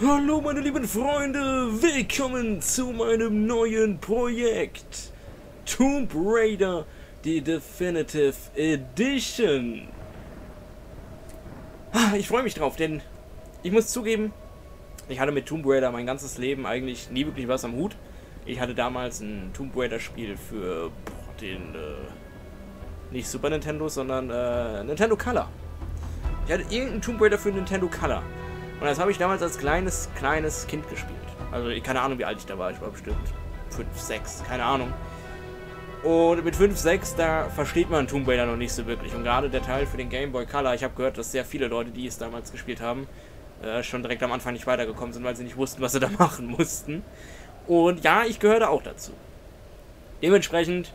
Hallo meine lieben Freunde, willkommen zu meinem neuen Projekt Tomb Raider, die Definitive Edition. Ah, Ich freue mich drauf, denn ich muss zugeben, ich hatte mit Tomb Raider mein ganzes Leben eigentlich nie wirklich was am Hut. Ich hatte damals ein Tomb Raider Spiel für den, äh, nicht Super Nintendo, sondern äh, Nintendo Color. Ich hatte irgendeinen Tomb Raider für Nintendo Color. Und das habe ich damals als kleines, kleines Kind gespielt. Also, keine Ahnung, wie alt ich da war. Ich war bestimmt 5, 6, keine Ahnung. Und mit 5, 6, da versteht man Tomb Raider noch nicht so wirklich. Und gerade der Teil für den Game Boy Color, ich habe gehört, dass sehr viele Leute, die es damals gespielt haben, äh, schon direkt am Anfang nicht weitergekommen sind, weil sie nicht wussten, was sie da machen mussten. Und ja, ich gehörte auch dazu. Dementsprechend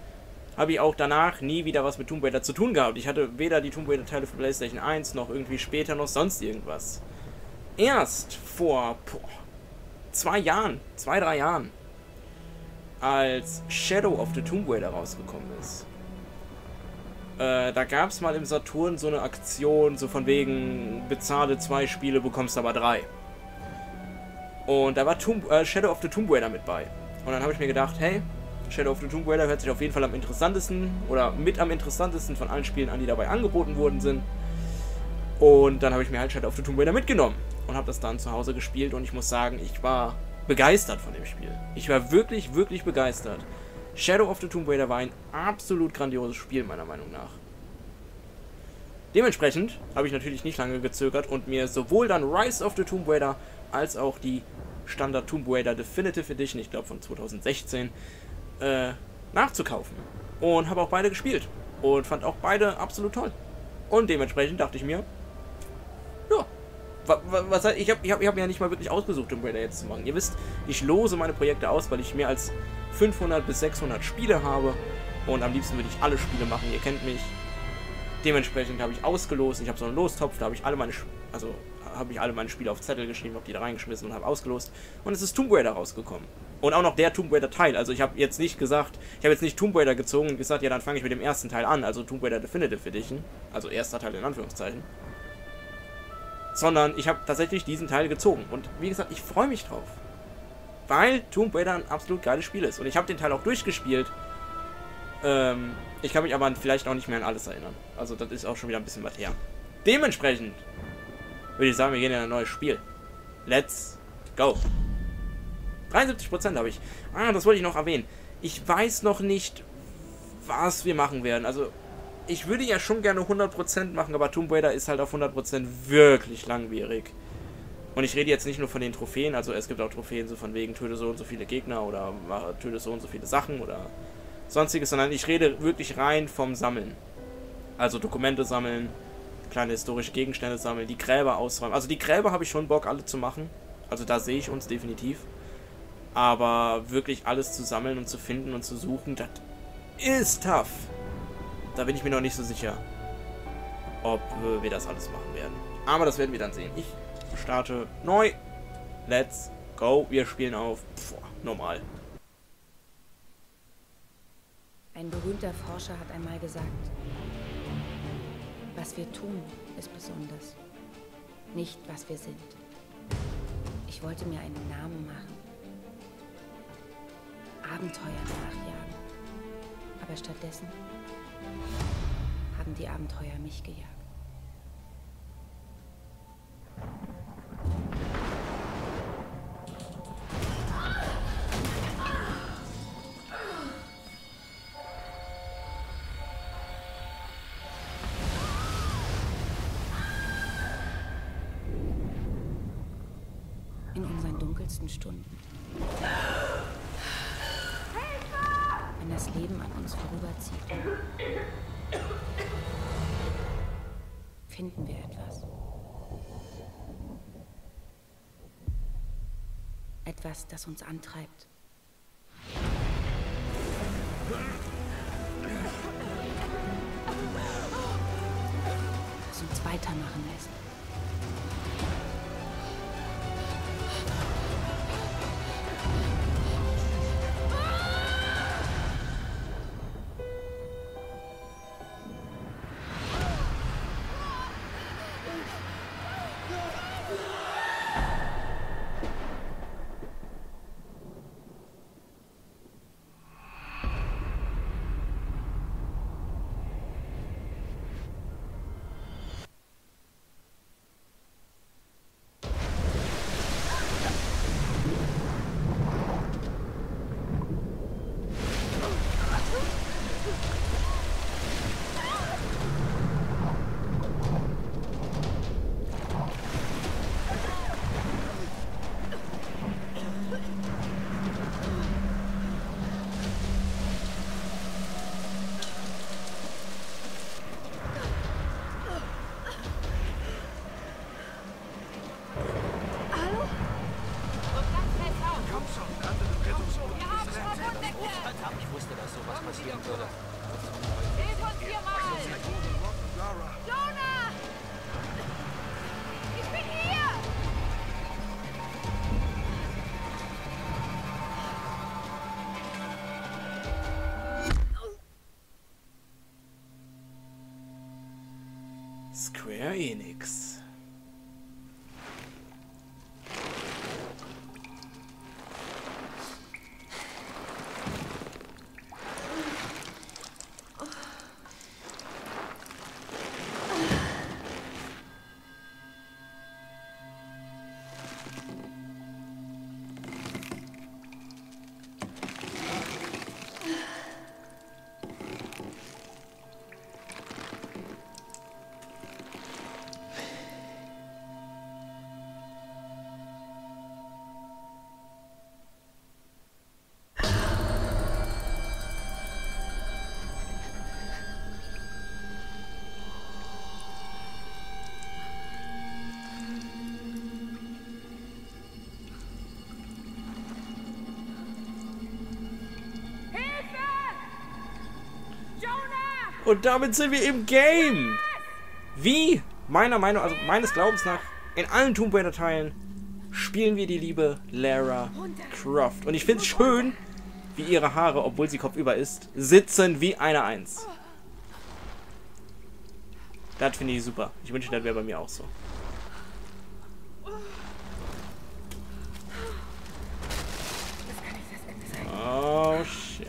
habe ich auch danach nie wieder was mit Tomb Raider zu tun gehabt. Ich hatte weder die Tomb Raider Teile für PlayStation 1 noch irgendwie später noch sonst irgendwas erst vor boah, zwei Jahren, zwei, drei Jahren, als Shadow of the Tomb Raider rausgekommen ist. Äh, da gab es mal im Saturn so eine Aktion, so von wegen, bezahle zwei Spiele, bekommst aber drei. Und da war Tomb, äh, Shadow of the Tomb Raider mit bei. Und dann habe ich mir gedacht, hey, Shadow of the Tomb Raider hört sich auf jeden Fall am interessantesten oder mit am interessantesten von allen Spielen an, die dabei angeboten worden sind. Und dann habe ich mir halt Shadow of the Tomb Raider mitgenommen und habe das dann zu Hause gespielt und ich muss sagen, ich war begeistert von dem Spiel. Ich war wirklich, wirklich begeistert. Shadow of the Tomb Raider war ein absolut grandioses Spiel, meiner Meinung nach. Dementsprechend habe ich natürlich nicht lange gezögert und mir sowohl dann Rise of the Tomb Raider als auch die Standard Tomb Raider Definitive Edition, ich glaube von 2016, äh, nachzukaufen. Und habe auch beide gespielt. Und fand auch beide absolut toll. Und dementsprechend dachte ich mir, ja, was, ich habe ich hab, ich hab mir ja nicht mal wirklich ausgesucht, Tomb Raider jetzt zu machen. Ihr wisst, ich lose meine Projekte aus, weil ich mehr als 500 bis 600 Spiele habe. Und am liebsten würde ich alle Spiele machen, ihr kennt mich. Dementsprechend habe ich ausgelost, ich habe so einen Lostopf, da habe ich alle meine, also habe ich alle meine Spiele auf Zettel geschrieben, habe die da reingeschmissen und habe ausgelost. Und es ist Tomb Raider rausgekommen. Und auch noch der Tomb Raider Teil. Also ich habe jetzt nicht gesagt, ich habe jetzt nicht Tomb Raider gezogen und gesagt, ja, dann fange ich mit dem ersten Teil an, also Tomb Raider Definitive Edition. Also erster Teil in Anführungszeichen. Sondern ich habe tatsächlich diesen Teil gezogen. Und wie gesagt, ich freue mich drauf. Weil Tomb Raider ein absolut geiles Spiel ist. Und ich habe den Teil auch durchgespielt. Ähm, ich kann mich aber vielleicht auch nicht mehr an alles erinnern. Also das ist auch schon wieder ein bisschen was her. Dementsprechend würde ich sagen, wir gehen in ein neues Spiel. Let's go. 73% habe ich. Ah, das wollte ich noch erwähnen. Ich weiß noch nicht, was wir machen werden. Also, ich würde ja schon gerne 100% machen, aber Tomb Raider ist halt auf 100% wirklich langwierig. Und ich rede jetzt nicht nur von den Trophäen, also es gibt auch Trophäen so von wegen töte so und so viele Gegner oder töte so und so viele Sachen oder sonstiges, sondern ich rede wirklich rein vom Sammeln. Also Dokumente sammeln, kleine historische Gegenstände sammeln, die Gräber ausräumen. Also die Gräber habe ich schon Bock alle zu machen. Also da sehe ich uns definitiv. Aber wirklich alles zu sammeln und zu finden und zu suchen, das ist tough. Da bin ich mir noch nicht so sicher, ob wir das alles machen werden. Aber das werden wir dann sehen. Ich starte neu. Let's go. Wir spielen auf Pff, normal. Ein berühmter Forscher hat einmal gesagt, was wir tun, ist besonders. Nicht, was wir sind. Ich wollte mir einen Namen machen. Abenteuer nachjagen. Aber stattdessen haben die Abenteuer mich gejagt. Das Leben an uns vorüberzieht, finden wir etwas. Etwas, das uns antreibt. Das uns weitermachen lässt. Passieren würde. Hier mal! Jonah! Ich bin hier! Square Enix. Und damit sind wir im Game. Wie, meiner Meinung, also meines Glaubens nach, in allen Tomb Raider Teilen spielen wir die liebe Lara Croft. Und ich finde es schön, wie ihre Haare, obwohl sie kopfüber ist, sitzen wie eine Eins. Das finde ich super. Ich wünsche, das wäre bei mir auch so. Oh shit.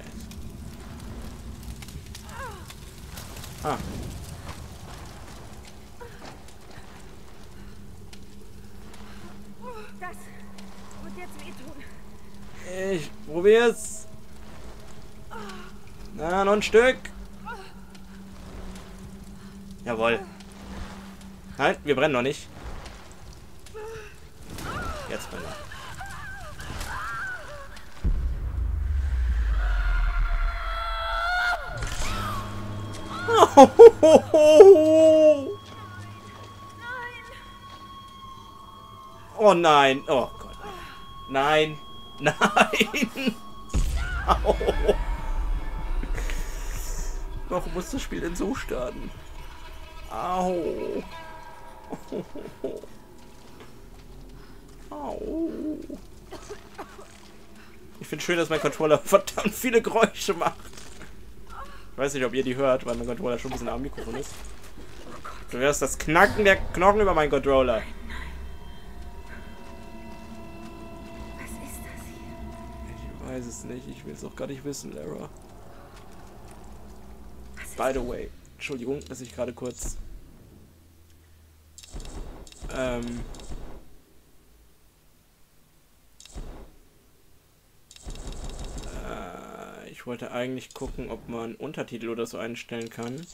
Ah. Das wird jetzt wehtun. Ich probier's. Na, noch ein Stück. Jawohl. Halt, wir brennen noch nicht. Jetzt brennen wir. Oh nein. Oh Gott. Nein. Nein. Au. Warum muss das Spiel denn so starten? Au. Au. Ich finde schön, dass mein Controller verdammt viele Geräusche macht. Ich weiß nicht, ob ihr die hört, weil mein Controller schon ein bisschen am Mikrofon ist. Du hörst das Knacken der Knochen über meinen Controller. Was ist das hier? Ich weiß es nicht. Ich will es auch gar nicht wissen, Lara. By the way, Entschuldigung, dass ich gerade kurz. Ähm. Äh, ich wollte eigentlich gucken, ob man Untertitel oder so einstellen kann.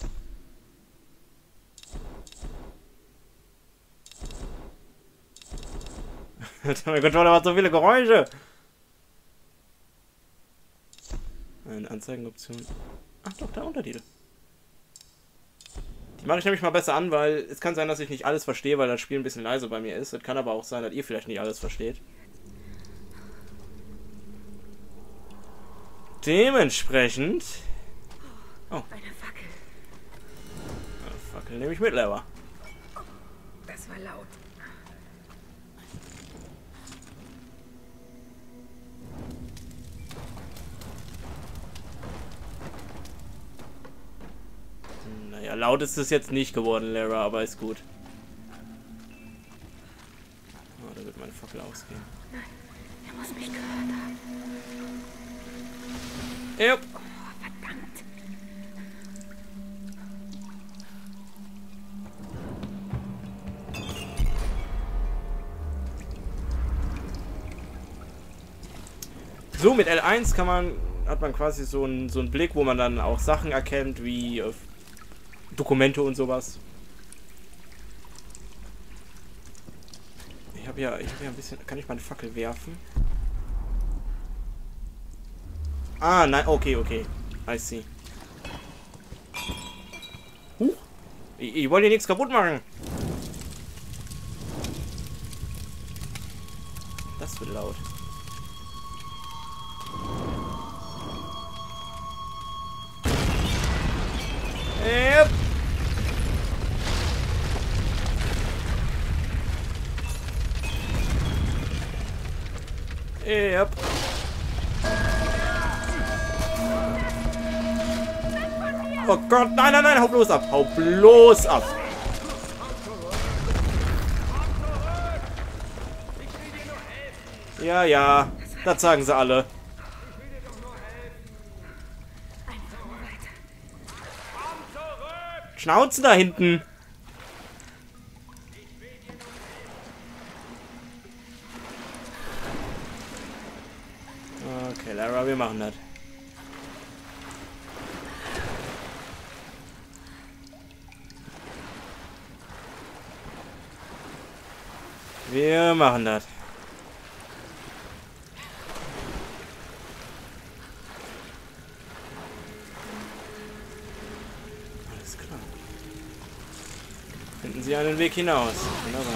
mein Controller macht so viele Geräusche. Eine Anzeigenoption. Ach doch, da Untertitel. Die mache ich nämlich mal besser an, weil es kann sein, dass ich nicht alles verstehe, weil das Spiel ein bisschen leise bei mir ist. Es kann aber auch sein, dass ihr vielleicht nicht alles versteht. Dementsprechend. eine Fackel? Oh, Fackel nehme ich mit, Lever. Das war laut. Naja, laut ist es jetzt nicht geworden, Lara, aber ist gut. Oh, da wird meine Fackel ausgehen. Er muss mich gehört haben. Jupp. Verdammt. So, mit L1 kann man, hat man quasi so einen, so einen Blick, wo man dann auch Sachen erkennt, wie äh, Dokumente und sowas. Ich habe ja, ich habe ja ein bisschen, kann ich meine Fackel werfen? Ah, nein, okay, okay. I see. Huch. Ich, ich wollte hier nichts kaputt machen. Das wird laut. Gott, nein, nein, nein, hau bloß ab. Hau bloß ab. Ja, ja, das sagen sie alle. Schnauzen da hinten. Machen das. Alles klar. Finden Sie einen Weg hinaus. Wunderbar.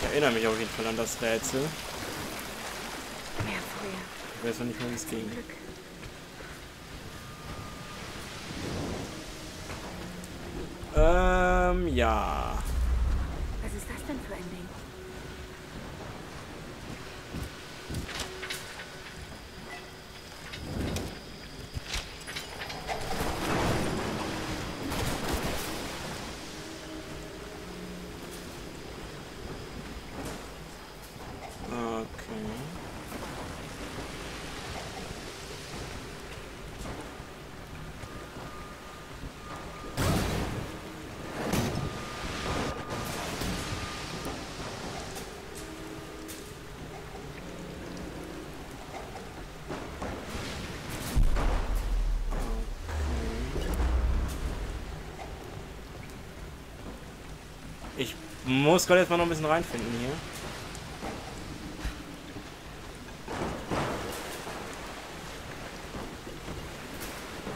Ich erinnere mich auf jeden Fall an das Rätsel. Ich weiß noch nicht mal, wie es ging. Ja. Was ist das denn für ein Ding? Okay. Ich muss gerade jetzt mal noch ein bisschen reinfinden hier.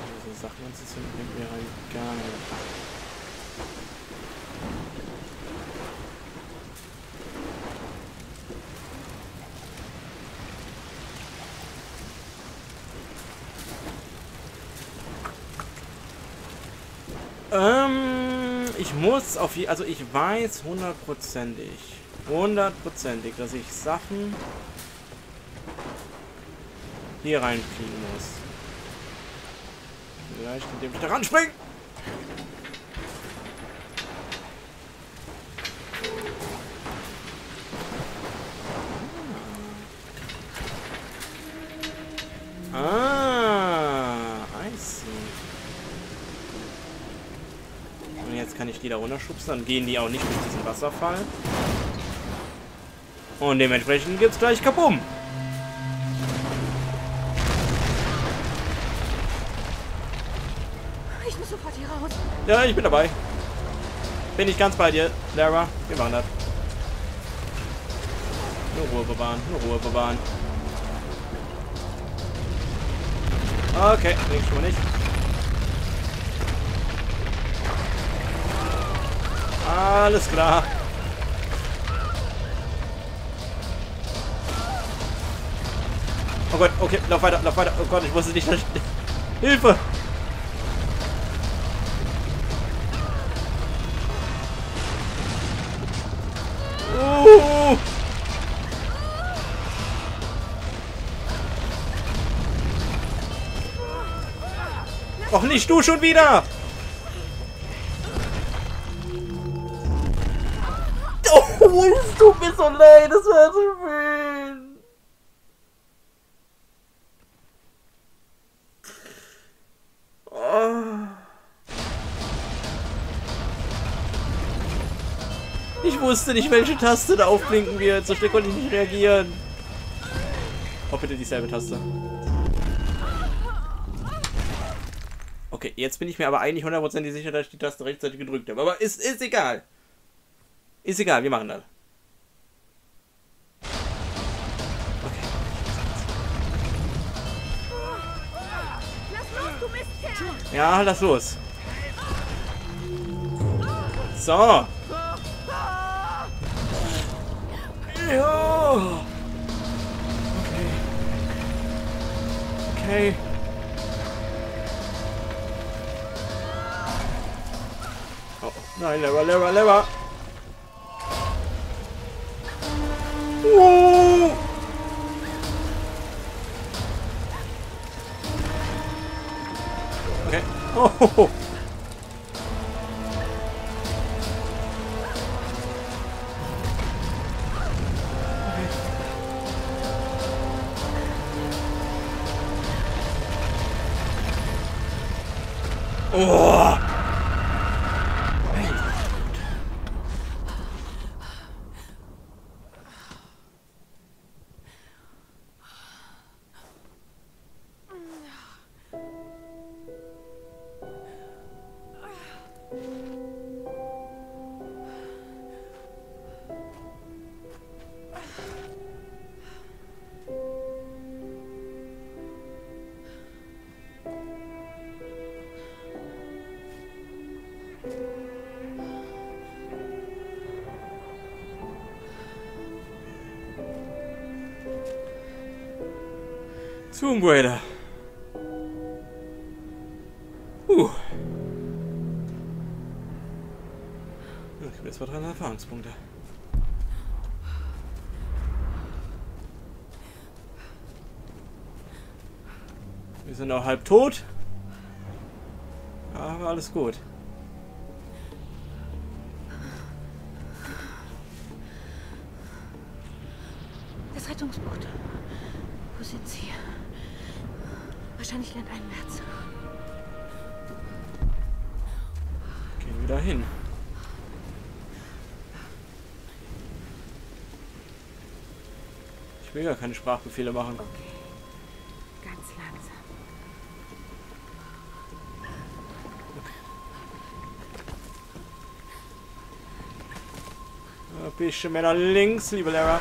Also Sachen interessieren bringt mir rein gar nicht. Ähm, ich muss auf je, also ich weiß hundertprozentig, hundertprozentig, dass ich Sachen hier reinfliegen muss. Vielleicht indem ich da ranspringe. Ah, I see. Und da runterschubsen, dann gehen die auch nicht durch diesen Wasserfall. Und dementsprechend gibt's gleich Kabum. Ich muss sofort hier raus. Ja, ich bin dabei. Bin ich ganz bei dir, Lara. Wir machen das. Nur Ruhe bewahren, nur Ruhe bewahren. Okay, schon mal nicht. Alles klar. Oh Gott, okay, lauf weiter, lauf weiter. Oh Gott, ich wusste nicht. Hilfe! Uh. Och nicht du schon wieder! Oh, es tut mir so leid, das war so schön. Oh. Ich wusste nicht, welche Taste da aufblinken wird. So schnell konnte ich nicht reagieren. Oh, bitte dieselbe Taste. Okay, jetzt bin ich mir aber eigentlich hundertprozentig sicher, dass ich die Taste rechtzeitig gedrückt habe. Aber ist, ist egal. Ist egal, wir machen das. Okay. Ja, lass los. So. Ja. Okay. Okay. Oh. nein, Lever, Lever, Lever. Uh. Okay. Oh. Oh. Tomb Raider. Puh. Ich habe jetzt mal drei Erfahrungspunkte. Wir sind auch halb tot. Aber alles gut. Gar keine Sprachbefehle machen. Okay. Ganz langsam. Ein bisschen mehr nach links, liebe Lara.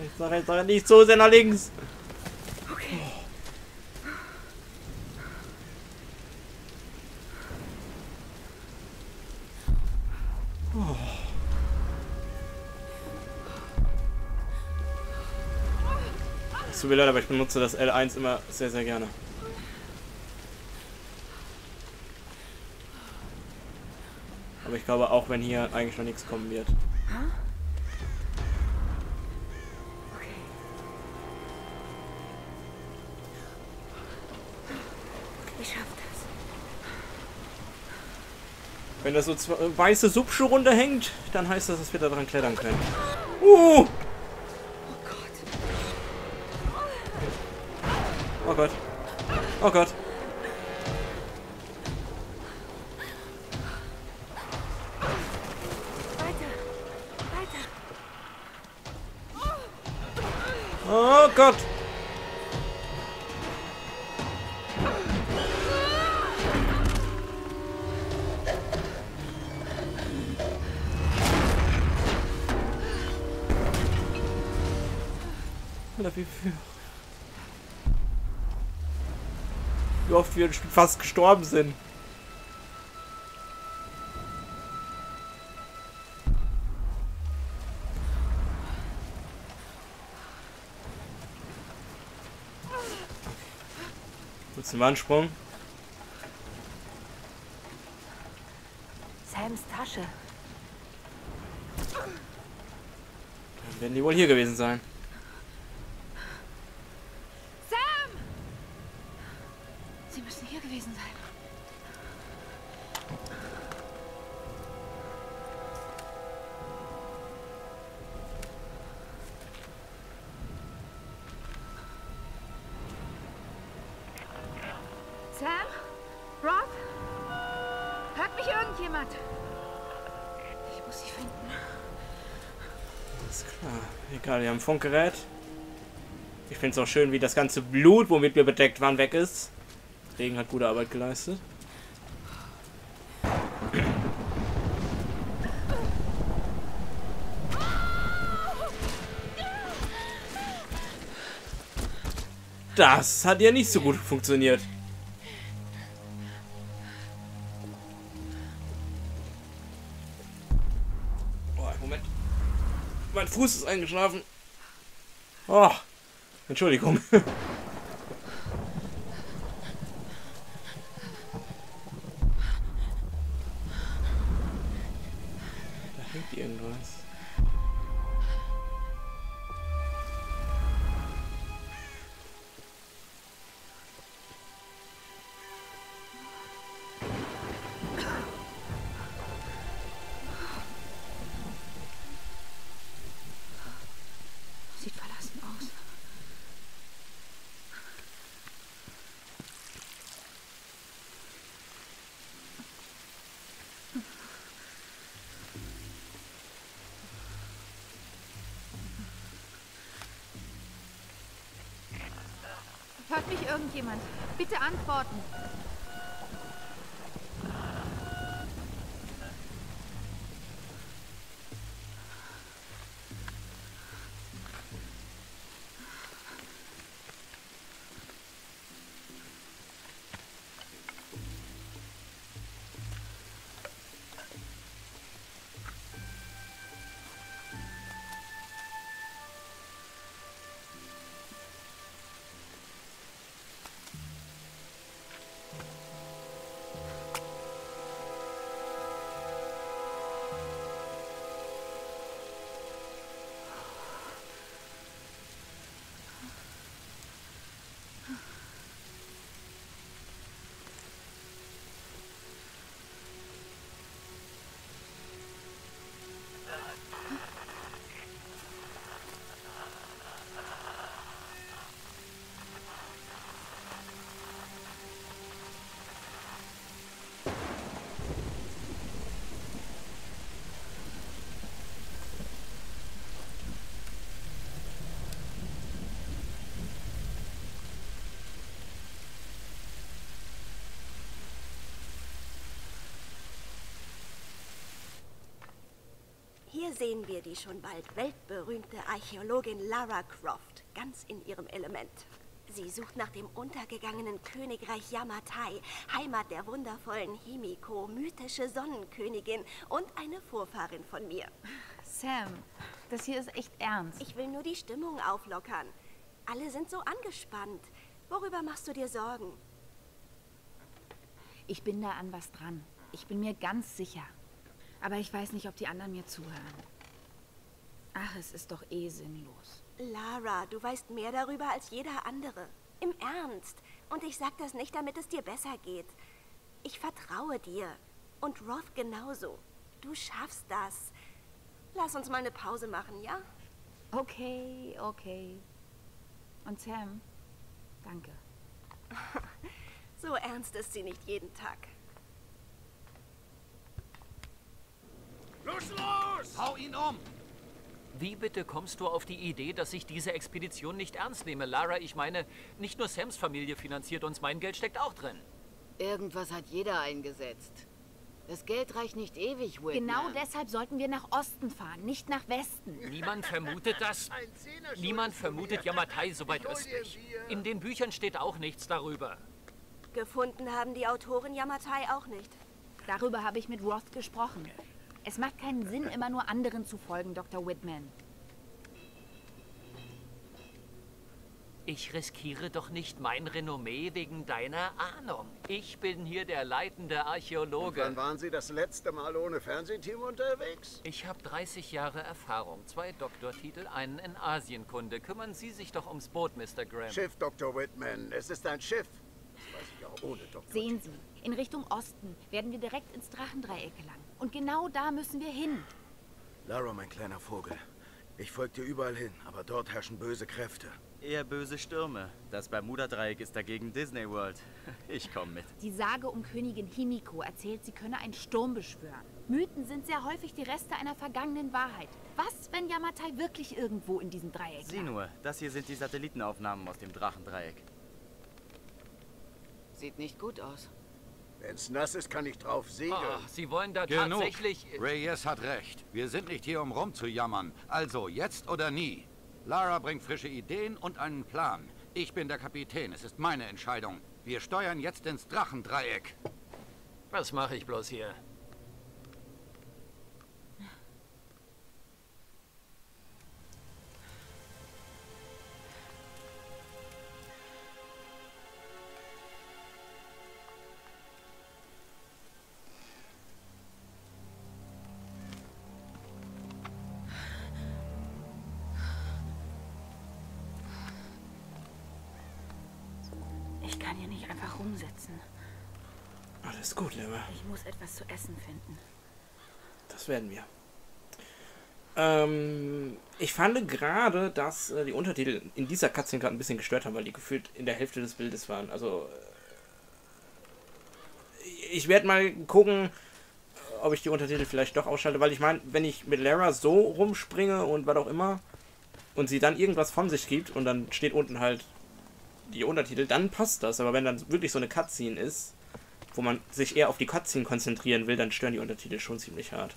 Rechts, rechts, rechts, nicht so sehr nach links. Tut mir leid, aber ich benutze das L1 immer sehr, sehr gerne. Aber ich glaube auch, wenn hier eigentlich noch nichts kommen wird. Ich schaff das. Wenn da so zwei weiße Subsche runterhängt, dann heißt das, dass wir da dran klettern können. Uh! Gott. Oh Gott. Oh Gott. Alter, wie viel... Wie oft wir fast gestorben sind. Kurzen Wandsprung. Sams Tasche. Dann werden die wohl hier gewesen sein. Funkgerät. Ich finde es auch schön, wie das ganze Blut, womit wir bedeckt waren, weg ist. Regen hat gute Arbeit geleistet. Das hat ja nicht so gut funktioniert. Oh, Moment. Mein Fuß ist eingeschlafen. Oh, Entschuldigung. irgendjemand? Bitte antworten. Sehen wir die schon bald weltberühmte Archäologin Lara Croft, ganz in ihrem Element. Sie sucht nach dem untergegangenen Königreich Yamatai, Heimat der wundervollen Himiko, mythische Sonnenkönigin und eine Vorfahrin von mir. Sam, das hier ist echt ernst. Ich will nur die Stimmung auflockern. Alle sind so angespannt. Worüber machst du dir Sorgen? Ich bin da an was dran. Ich bin mir ganz sicher. Aber ich weiß nicht, ob die anderen mir zuhören. Ach, es ist doch eh sinnlos. Lara, du weißt mehr darüber als jeder andere. Im Ernst. Und ich sag das nicht, damit es dir besser geht. Ich vertraue dir. Und Roth genauso. Du schaffst das. Lass uns mal eine Pause machen, ja? Okay, okay. Und Sam, danke. So ernst ist sie nicht jeden Tag. Los, los! Hau ihn um! Wie bitte kommst du auf die Idee, dass ich diese Expedition nicht ernst nehme? Lara, ich meine, nicht nur Sams Familie finanziert uns, mein Geld steckt auch drin. Irgendwas hat jeder eingesetzt. Das Geld reicht nicht ewig, Whitman. Genau deshalb sollten wir nach Osten fahren, nicht nach Westen. Niemand vermutet das. Niemand vermutet Yamatai so weit östlich. In den Büchern steht auch nichts darüber. Gefunden haben die Autoren Yamatai auch nicht. Darüber habe ich mit Roth gesprochen. Es macht keinen Sinn, immer nur anderen zu folgen, Dr. Whitman. Ich riskiere doch nicht mein Renommee wegen deiner Ahnung. Ich bin hier der leitende Archäologe. Wann waren Sie das letzte Mal ohne Fernsehteam unterwegs? Ich habe 30 Jahre Erfahrung, zwei Doktortitel, einen in Asienkunde. Kümmern Sie sich doch ums Boot, Mr. Graham. Schiff, Dr. Whitman. Es ist ein Schiff. Das weiß ich auch ohne Doktor. Sehen Sie, in Richtung Osten werden wir direkt ins Drachendreieck gelangen. Und genau da müssen wir hin. Lara, mein kleiner Vogel. Ich folge dir überall hin, aber dort herrschen böse Kräfte. Eher böse Stürme. Das Bermuda-Dreieck ist dagegen Disney World. Ich komme mit. Die Sage um Königin Himiko erzählt, sie könne einen Sturm beschwören. Mythen sind sehr häufig die Reste einer vergangenen Wahrheit. Was, wenn Yamatai wirklich irgendwo in diesem Dreieck Sieh lag? nur, das hier sind die Satellitenaufnahmen aus dem Drachendreieck. Sieht nicht gut aus. Wenn's nass ist, kann ich drauf segeln. Ah, Sie wollen da Genug. tatsächlich... Reyes hat recht. Wir sind nicht hier, um rumzujammern. Also, jetzt oder nie. Lara bringt frische Ideen und einen Plan. Ich bin der Kapitän. Es ist meine Entscheidung. Wir steuern jetzt ins Drachendreieck. Was mache ich bloß hier? Lara. Ich muss etwas zu essen finden. Das werden wir. Ähm, ich fand gerade, dass äh, die Untertitel in dieser Cutscene gerade ein bisschen gestört haben, weil die gefühlt in der Hälfte des Bildes waren. Also, äh, ich werde mal gucken, ob ich die Untertitel vielleicht doch ausschalte, weil ich meine, wenn ich mit Lara so rumspringe und was auch immer und sie dann irgendwas von sich gibt und dann steht unten halt die Untertitel, dann passt das. Aber wenn dann wirklich so eine Cutscene ist, wo man sich eher auf die Cutscene konzentrieren will, dann stören die Untertitel schon ziemlich hart.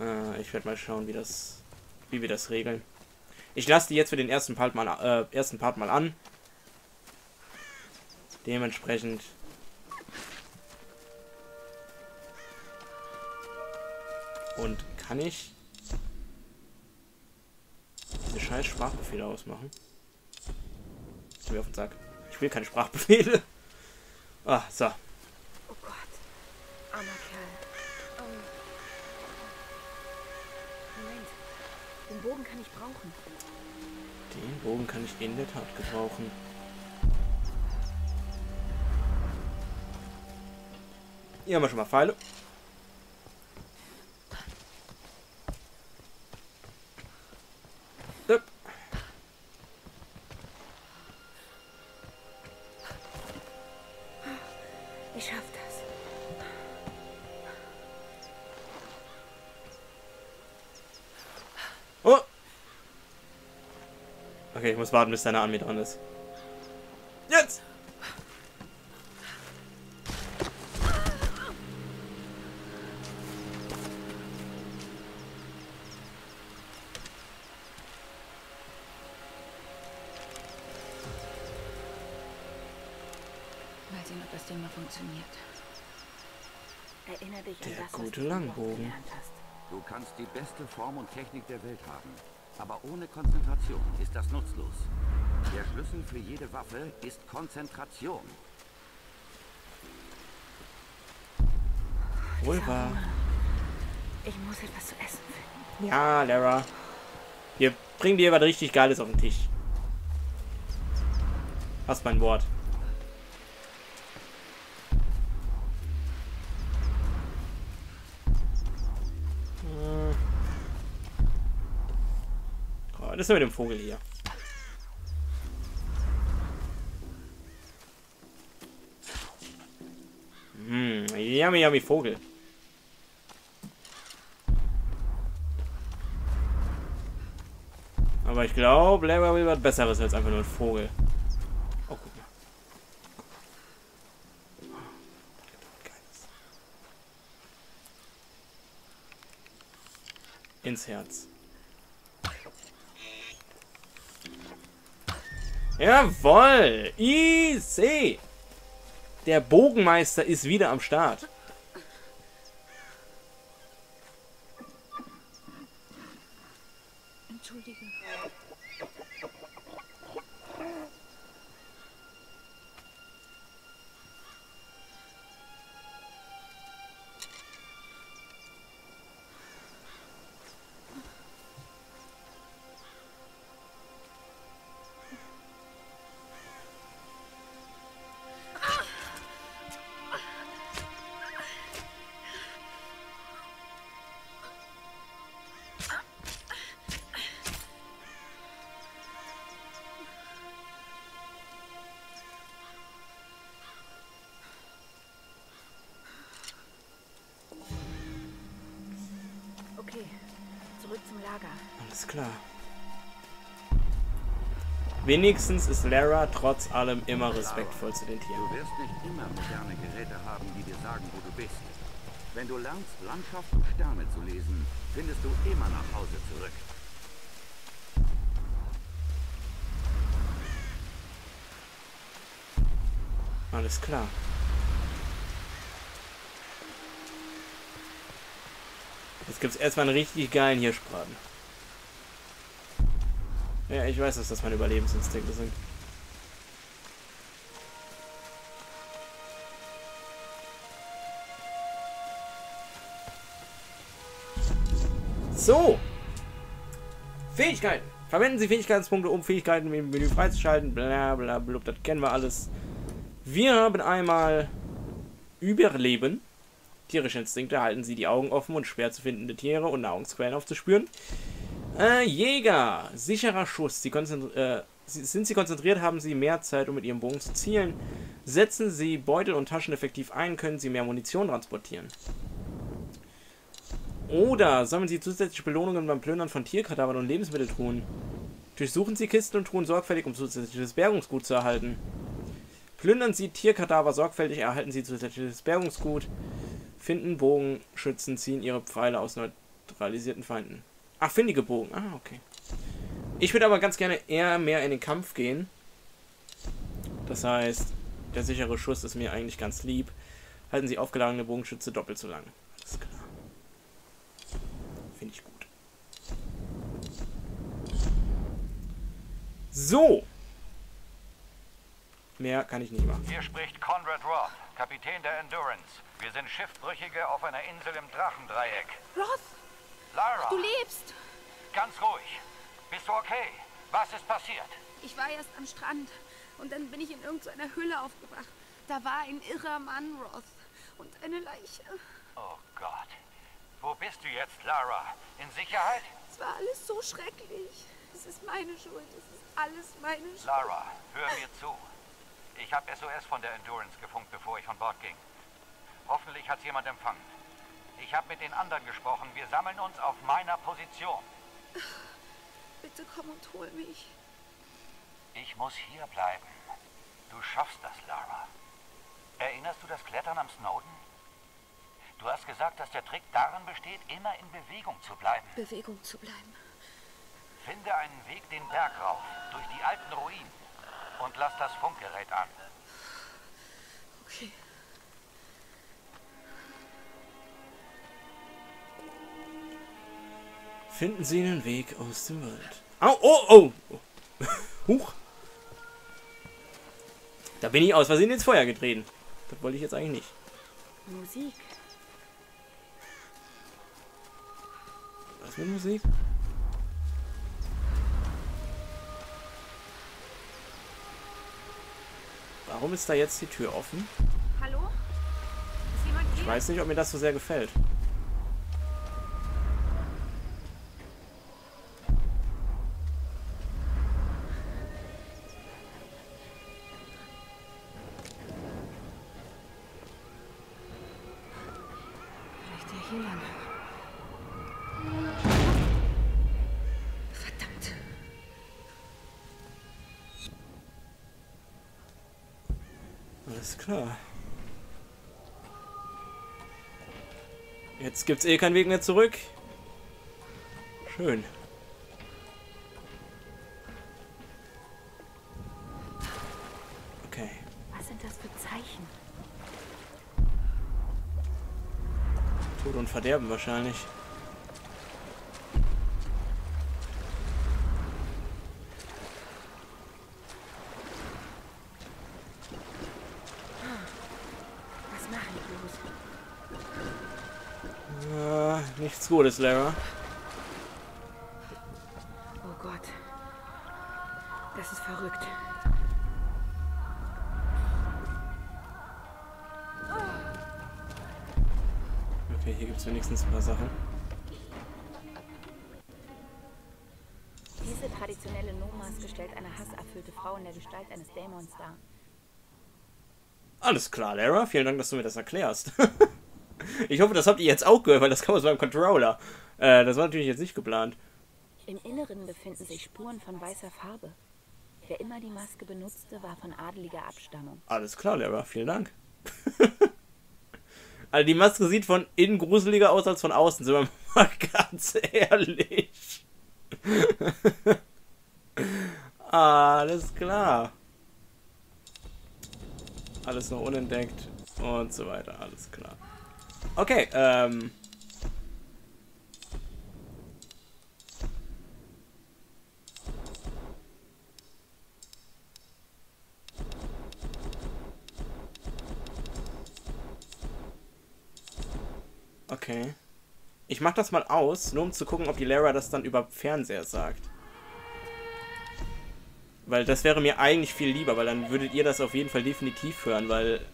Äh, ich werde mal schauen, wie das, wie wir das regeln. Ich lasse die jetzt für den ersten Part mal, äh, ersten Part mal an. Dementsprechend. Und kann ich diese scheiß Sprachbefehle ausmachen? Ich mir auf den Sack. Ich will keine Sprachbefehle. Ah, so. Armer Kerl. Oh. Moment. Den Bogen kann ich brauchen. Den Bogen kann ich in der Tat gebrauchen. Hier haben wir schon mal Pfeile. Yep. Ich schaff Okay, ich muss warten, bis deine Armee dran ist. Jetzt! Mal sehen, ob das Ding mal funktioniert. Erinnere dich Der an das, gute Langbogen. gelernt hast. Du kannst die beste Form und Technik der Welt haben. Aber ohne Konzentration ist das nutzlos. Der Schlüssel für jede Waffe ist Konzentration. Wohl wahr. Ich muss etwas zu essen finden. Ja, Lara. Wir bringen dir was richtig Geiles auf den Tisch. Hast mein Wort. Das ist mit dem Vogel hier. Hm, yummy, yummy Vogel. Aber ich glaube, Lara will was Besseres als einfach nur ein Vogel. Oh, guck mal. Ins Herz. Jawoll! Easy! Der Bogenmeister ist wieder am Start. Lager. Alles klar. Wenigstens ist Lara trotz allem immer respektvoll zu den Tieren. Du wirst nicht immer moderne Geräte haben, die dir sagen, wo du bist. Wenn du lernst, Landschaft und Sterne zu lesen, findest du immer nach Hause zurück. Alles klar. Jetzt gibt's erstmal einen richtig geilen Hirschbraten. Ja, ich weiß, dass das meine Überlebensinstinkte sind. So. Fähigkeiten. Verwenden Sie Fähigkeitspunkte, um Fähigkeiten im Menü freizuschalten. Bla bla blub, das kennen wir alles. Wir haben einmal Überleben. Tierische Instinkte halten sie die Augen offen und schwer zu findende Tiere und Nahrungsquellen aufzuspüren. Äh, Jäger, sicherer Schuss. Sie äh, sind sie konzentriert, haben sie mehr Zeit, um mit ihrem Bogen zu zielen. Setzen sie Beutel und Taschen effektiv ein, können sie mehr Munition transportieren. Oder sammeln sie zusätzliche Belohnungen beim Plündern von Tierkadavern und Lebensmitteltruhen. Durchsuchen Sie Kisten und Truhen sorgfältig, um zusätzliches Bergungsgut zu erhalten. Plündern Sie Tierkadaver sorgfältig, erhalten Sie zusätzliches Bergungsgut. Finden Bogenschützen, ziehen ihre Pfeile aus neutralisierten Feinden. Ach, findige Bogen. Ah, okay. Ich würde aber ganz gerne eher mehr in den Kampf gehen. Das heißt, der sichere Schuss ist mir eigentlich ganz lieb. Halten Sie aufgeladene Bogenschütze doppelt so lang. Alles klar. Finde ich gut. So. Mehr kann ich nicht machen. Hier spricht Conrad Roth, Kapitän der Endurance. Wir sind Schiffbrüchige auf einer Insel im Drachendreieck. Roth, Lara, du lebst. ganz ruhig. Bist du okay? Was ist passiert? Ich war erst am Strand und dann bin ich in irgendeiner Hülle aufgewacht. Da war ein irrer Mann, Roth. Und eine Leiche. Oh Gott. Wo bist du jetzt, Lara? In Sicherheit? Es war alles so schrecklich. Es ist meine Schuld. Es ist alles meine Schuld. Lara, hör mir zu. Ich habe SOS von der Endurance gefunkt, bevor ich von Bord ging. Hoffentlich hat jemand empfangen. Ich habe mit den anderen gesprochen. Wir sammeln uns auf meiner Position. Bitte komm und hol mich. Ich muss hier bleiben. Du schaffst das, Lara. Erinnerst du das Klettern am Snowden? Du hast gesagt, dass der Trick darin besteht, immer in Bewegung zu bleiben. Bewegung zu bleiben. Finde einen Weg den Berg rauf, durch die alten Ruinen. Und lass das Funkgerät an. Okay. Finden Sie einen Weg aus dem Wald. Au, oh, oh! Huch! Da bin ich aus Versehen ins Feuer getreten. Das wollte ich jetzt eigentlich nicht. Musik. Was mit Musik? Warum ist da jetzt die Tür offen? Hallo? Ist jemand Ich hier? weiß nicht, ob mir das so sehr gefällt. Klar. Jetzt gibt's eh keinen Weg mehr zurück. Schön. Okay. Was sind das für Zeichen? Tod und Verderben wahrscheinlich. Was mache ich bloß? Ah, nichts Gutes, Lara. Oh Gott. Das ist verrückt. Okay, hier gibt's wenigstens ein paar Sachen. Diese traditionelle No-Maske stellt eine hasserfüllte Frau in der Gestalt eines Dämons dar. Alles klar, Lara. Vielen Dank, dass du mir das erklärst. ich hoffe, das habt ihr jetzt auch gehört, weil das kam aus meinem Controller. Äh, das war natürlich jetzt nicht geplant. Im Inneren befinden sich Spuren von weißer Farbe. Wer immer die Maske benutzte, war von adeliger Abstammung. Alles klar, Lara. Vielen Dank. also die Maske sieht von innen gruseliger aus als von außen, sind wir mal ganz ehrlich. Alles klar. Alles noch unentdeckt und so weiter. Alles klar. Okay, ähm. Okay. Ich mach das mal aus, nur um zu gucken, ob die Lara das dann über Fernseher sagt. Weil das wäre mir eigentlich viel lieber, weil dann würdet ihr das auf jeden Fall definitiv hören, weil...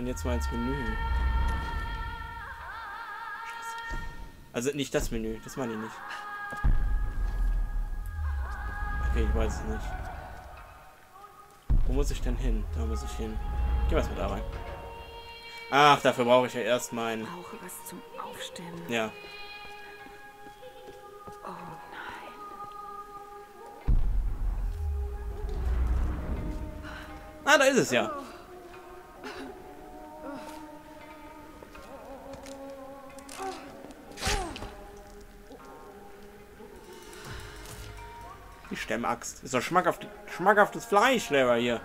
denn jetzt mal ins Menü? Scheiße. Also nicht das Menü, das meine ich nicht. Okay, ich weiß es nicht. Wo muss ich denn hin? Da muss ich hin. Wir erstmal da rein. Ach, dafür brauche ich ja erst meinen. Brauche was zum Aufstimmen. Ja. Oh nein. Ah, da ist es ja. Stemmaxt. Ist doch schmackhaft, schmackhaftes Fleisch, Lara, hier.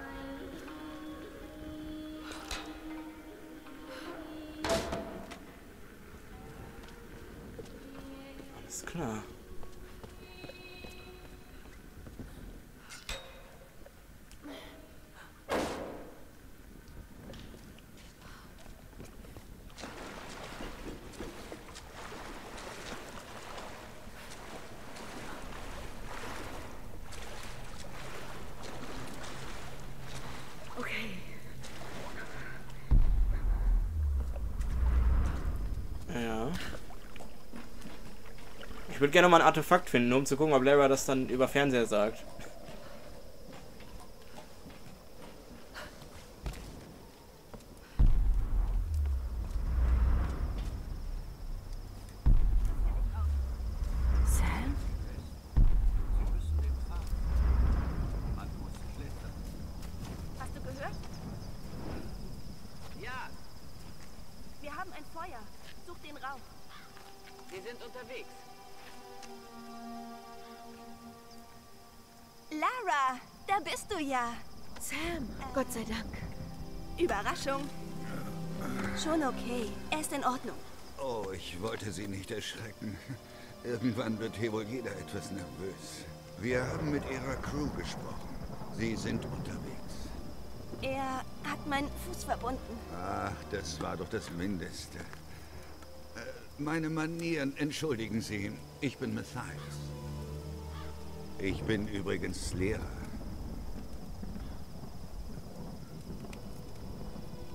Ich würde gerne mal ein Artefakt finden, um zu gucken, ob Lara das dann über Fernseher sagt. Nicht erschrecken. Irgendwann wird hier wohl jeder etwas nervös. Wir haben mit Ihrer Crew gesprochen. Sie sind unterwegs. Er hat meinen Fuß verbunden. Ach, das war doch das Mindeste. Äh, meine Manieren, entschuldigen Sie. Ich bin Matthias. Ich bin übrigens Lehrer.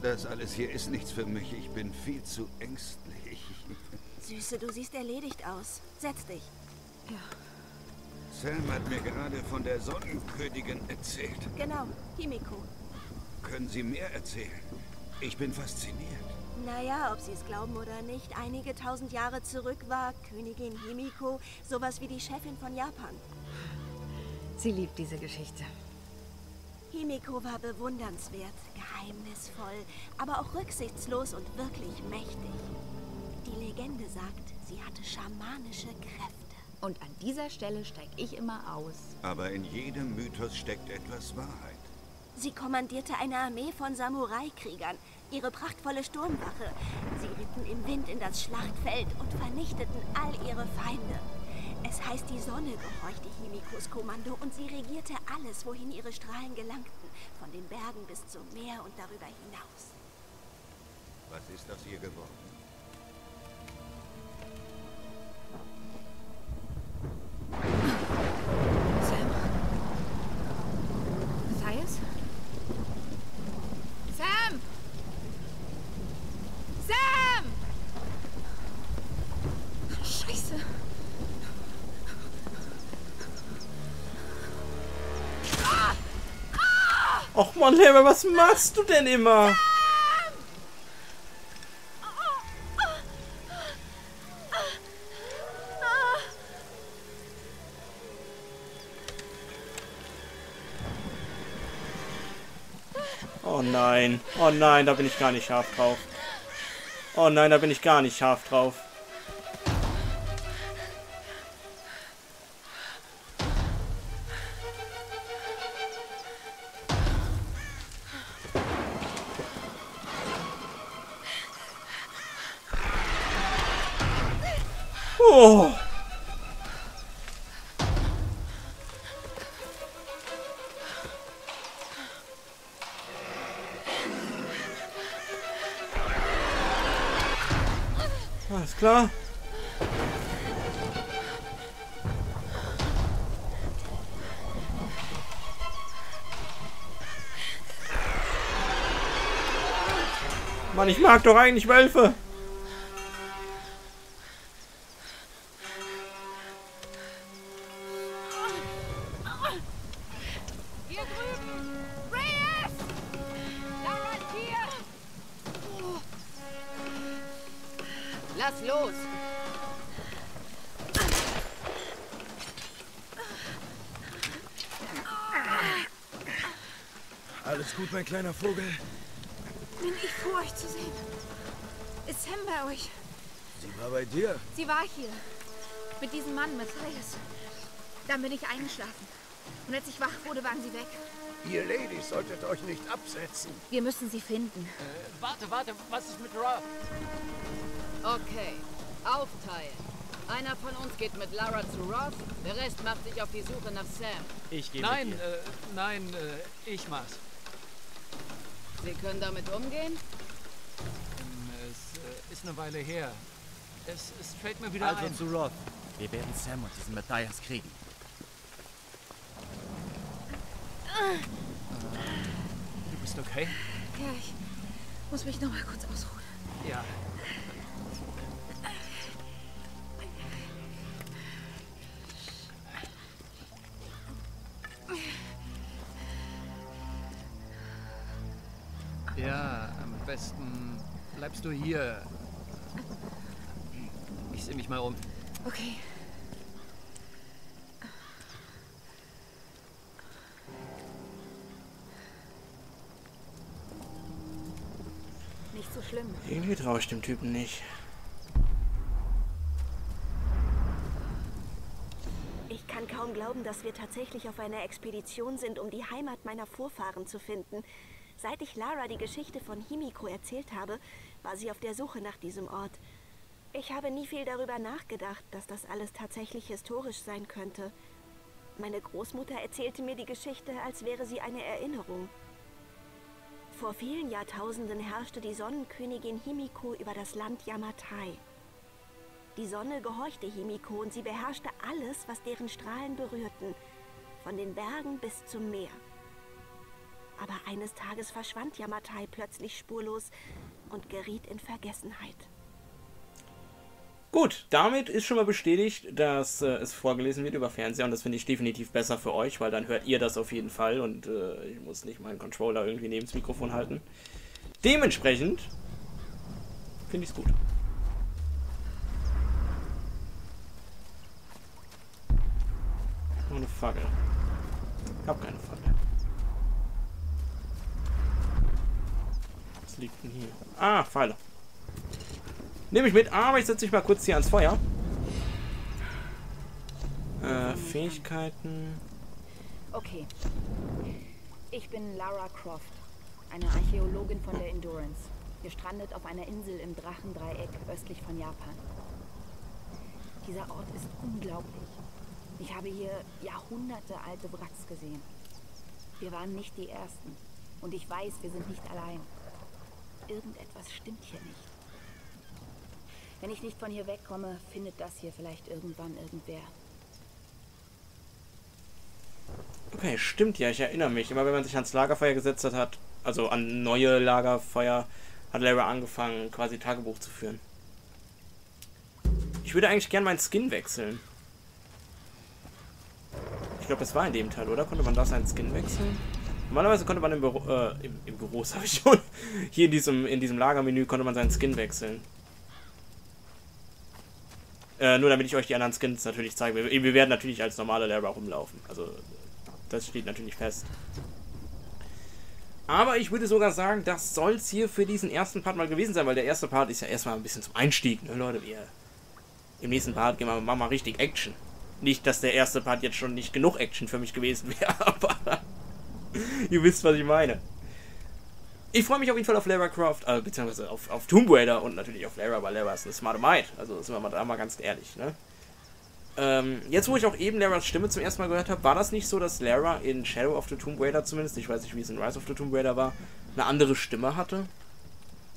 Das alles hier ist nichts für mich. Ich bin viel zu ängstlich. Süße, du siehst erledigt aus. Setz dich. Sam hat mir gerade von der Sonnenkönigin erzählt. Genau, Himiko. Können Sie mehr erzählen? Ich bin fasziniert. Naja, ob sie es glauben oder nicht, einige tausend Jahre zurück war Königin Himiko sowas wie die Chefin von Japan. Sie liebt diese Geschichte. Himiko war bewundernswert, geheimnisvoll, aber auch rücksichtslos und wirklich mächtig. Die Legende sagt, sie hatte schamanische Kräfte. Und an dieser Stelle steige ich immer aus. Aber in jedem Mythos steckt etwas Wahrheit. Sie kommandierte eine Armee von Samurai-Kriegern, ihre prachtvolle Sturmwache. Sie ritten im Wind in das Schlachtfeld und vernichteten all ihre Feinde. Es heißt, die Sonne gehorchte Himikos Kommando und sie regierte alles, wohin ihre Strahlen gelangten, von den Bergen bis zum Meer und darüber hinaus. Was ist aus ihr geworden? Och man, Lara, was machst du denn immer? Oh nein. Oh nein, da bin ich gar nicht scharf drauf. Oh nein, da bin ich gar nicht scharf drauf. Klar. Mann, ich mag doch eigentlich Wölfe. Kleiner Vogel? Bin ich froh, euch zu sehen. Ist Sam bei euch? Sie war bei dir. Sie war hier. Mit diesem Mann, Matthias. Dann bin ich eingeschlafen. Und als ich wach wurde, waren sie weg. Ihr Ladies solltet euch nicht absetzen. Wir müssen sie finden. Äh, warte, warte, was ist mit Rob? Okay, aufteilen. Einer von uns geht mit Lara zu Roth, der Rest macht sich auf die Suche nach Sam. Ich gehe Nein, mit dir. äh, nein, äh, ich mach's. Sie können damit umgehen? Es äh, ist eine Weile her. Es, es fällt mir wieder Also ein. zu Roth. Wir werden Sam und diesen Matthias kriegen. Du bist okay? Ja, ich muss mich noch mal kurz ausruhen. Ja. Ja, am besten bleibst du hier. Ich sehe mich mal um. Okay. Nicht so schlimm. Irgendwie traue ich dem Typen nicht. Ich kann kaum glauben, dass wir tatsächlich auf einer Expedition sind, um die Heimat meiner Vorfahren zu finden. Seit ich Lara die Geschichte von Himiko erzählt habe, war sie auf der Suche nach diesem Ort. Ich habe nie viel darüber nachgedacht, dass das alles tatsächlich historisch sein könnte. Meine Großmutter erzählte mir die Geschichte, als wäre sie eine Erinnerung. Vor vielen Jahrtausenden herrschte die Sonnenkönigin Himiko über das Land Yamatai. Die Sonne gehorchte Himiko und sie beherrschte alles, was deren Strahlen berührten, von den Bergen bis zum Meer. Aber eines Tages verschwand Yamatai plötzlich spurlos und geriet in Vergessenheit. Gut, damit ist schon mal bestätigt, dass äh, es vorgelesen wird über Fernseher und das finde ich definitiv besser für euch, weil dann hört ihr das auf jeden Fall und äh, ich muss nicht meinen Controller irgendwie neben das Mikrofon halten. Dementsprechend finde ich es gut. Nur eine Fackel. Ich habe keine Fackel. Was liegt denn hier? Ah, Pfeile. Nehme ich mit, aber ich setze mich mal kurz hier ans Feuer. Äh, Fähigkeiten. Okay. Ich bin Lara Croft, eine Archäologin von der Endurance, gestrandet auf einer Insel im Drachendreieck östlich von Japan. Dieser Ort ist unglaublich. Ich habe hier Jahrhunderte alte Wracks gesehen. Wir waren nicht die Ersten. Und ich weiß, wir sind nicht allein. Irgendetwas stimmt hier nicht. Wenn ich nicht von hier wegkomme, findet das hier vielleicht irgendwann irgendwer. Okay, stimmt ja, ich erinnere mich. Immer wenn man sich ans Lagerfeuer gesetzt hat, also an neue Lagerfeuer, hat Lara angefangen, quasi Tagebuch zu führen. Ich würde eigentlich gern meinen Skin wechseln. Ich glaube, das war in dem Teil, oder? Konnte man da seinen Skin wechseln? Normalerweise konnte man im Büro, äh, im, im Büro, sag ich schon, hier in diesem, in diesem Lagermenü konnte man seinen Skin wechseln. Äh, nur damit ich euch die anderen Skins natürlich zeige. Wir, wir werden natürlich als normale Lara rumlaufen. Also, das steht natürlich fest. Aber ich würde sogar sagen, das soll es hier für diesen ersten Part mal gewesen sein, weil der erste Part ist ja erstmal ein bisschen zum Einstieg, ne, Leute? Wir, Im nächsten Part gehen wir machen mal richtig Action. Nicht, dass der erste Part jetzt schon nicht genug Action für mich gewesen wäre, aber ihr wisst, was ich meine. Ich freue mich auf jeden Fall auf Lara Croft, äh, beziehungsweise auf, auf Tomb Raider und natürlich auf Lara, weil Lara ist eine smarte Maid. Also sind wir mal da mal ganz ehrlich, ne? Ähm, jetzt, wo ich auch eben Laras Stimme zum ersten Mal gehört habe, war das nicht so, dass Lara in Shadow of the Tomb Raider zumindest, ich weiß nicht, wie es in Rise of the Tomb Raider war, eine andere Stimme hatte?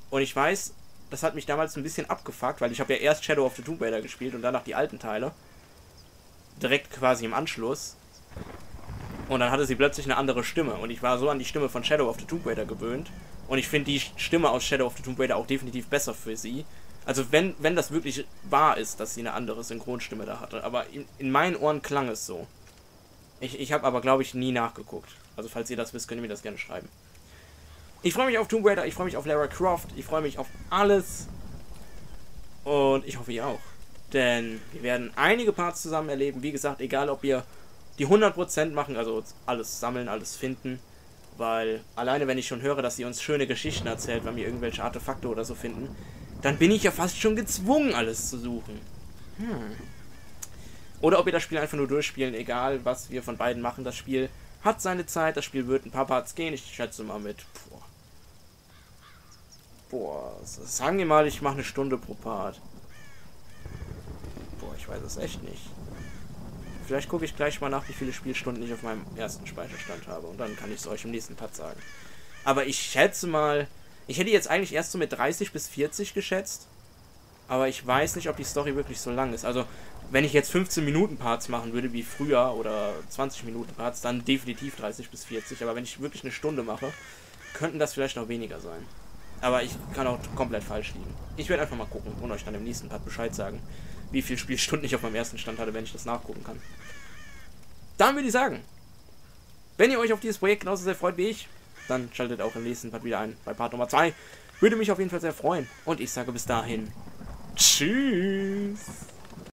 Und ich weiß, das hat mich damals ein bisschen abgefuckt, weil ich habe ja erst Shadow of the Tomb Raider gespielt und danach die alten Teile. Direkt quasi im Anschluss. Und dann hatte sie plötzlich eine andere Stimme. Und ich war so an die Stimme von Shadow of the Tomb Raider gewöhnt. Und ich finde die Stimme aus Shadow of the Tomb Raider auch definitiv besser für sie. Also wenn, wenn das wirklich wahr ist, dass sie eine andere Synchronstimme da hatte. Aber in, in meinen Ohren klang es so. Ich, ich habe aber, glaube ich, nie nachgeguckt. Also falls ihr das wisst, könnt ihr mir das gerne schreiben. Ich freue mich auf Tomb Raider, ich freue mich auf Lara Croft, ich freue mich auf alles. Und ich hoffe, ihr auch. Denn wir werden einige Parts zusammen erleben. Wie gesagt, egal ob wir die 100% machen, also alles sammeln, alles finden. Weil alleine wenn ich schon höre, dass sie uns schöne Geschichten erzählt, wenn wir irgendwelche Artefakte oder so finden, dann bin ich ja fast schon gezwungen, alles zu suchen. Hm. Oder ob wir das Spiel einfach nur durchspielen, egal was wir von beiden machen. Das Spiel hat seine Zeit, das Spiel wird ein paar Parts gehen. Ich schätze mal mit. Boah, boah sagen wir mal, ich mache eine Stunde pro Part. Boah, ich weiß es echt nicht. Vielleicht gucke ich gleich mal nach, wie viele Spielstunden ich auf meinem ersten Speicherstand habe. Und dann kann ich es euch im nächsten Part sagen. Aber ich schätze mal. Ich hätte jetzt eigentlich erst so mit 30 bis 40 geschätzt. Aber ich weiß nicht, ob die Story wirklich so lang ist. Also, wenn ich jetzt 15 Minuten Parts machen würde, wie früher, oder 20 Minuten Parts, dann definitiv 30 bis 40. Aber wenn ich wirklich eine Stunde mache, könnten das vielleicht noch weniger sein. Aber ich kann auch komplett falsch liegen. Ich werde einfach mal gucken und euch dann im nächsten Part Bescheid sagen, wie viele Spielstunden ich auf meinem ersten Stand hatte, wenn ich das nachgucken kann. Dann würde ich sagen, wenn ihr euch auf dieses Projekt genauso sehr freut wie ich, dann schaltet auch im nächsten Part wieder ein bei Part Nummer 2. Würde mich auf jeden Fall sehr freuen. Und ich sage bis dahin Tschüss.